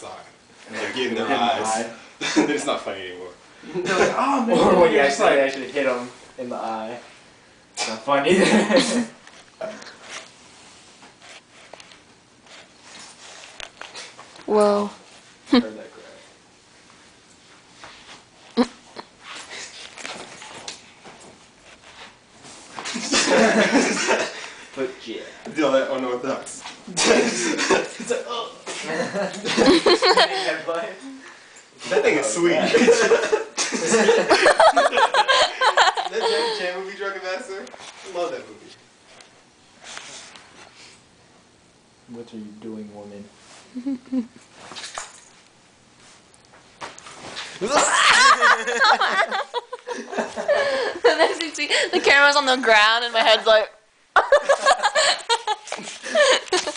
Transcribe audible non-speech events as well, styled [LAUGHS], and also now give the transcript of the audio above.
side. And they're getting their Hit the eyes. eye. then [LAUGHS] it's not funny anymore. They're like, oh [LAUGHS] man. Or when you You're actually, like, actually hit him in the eye. It's not funny. [LAUGHS] Whoa. Heard that cry. but yeah. Do all that unorthodox. It's like, oh that thing is sweet. [LAUGHS] that Jackie Chan movie, Drunken Master. I love that movie. What are you doing, woman? [LAUGHS] the camera's on the ground and my head's like. [LAUGHS]